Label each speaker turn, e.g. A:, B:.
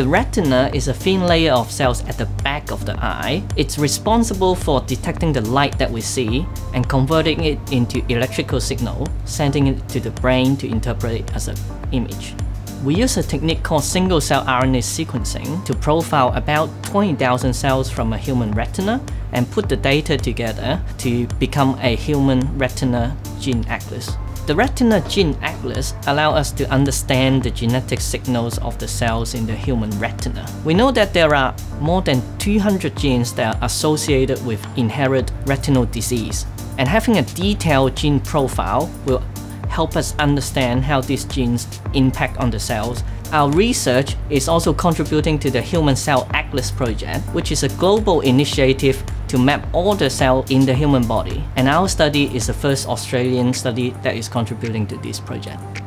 A: The retina is a thin layer of cells at the back of the eye. It's responsible for detecting the light that we see and converting it into electrical signal, sending it to the brain to interpret it as an image. We use a technique called single-cell RNA sequencing to profile about 20,000 cells from a human retina and put the data together to become a human retina gene atlas. The retina gene atlas allow us to understand the genetic signals of the cells in the human retina. We know that there are more than 200 genes that are associated with inherited retinal disease. And having a detailed gene profile will help us understand how these genes impact on the cells. Our research is also contributing to the Human Cell Atlas project, which is a global initiative to map all the cells in the human body. And our study is the first Australian study that is contributing to this project.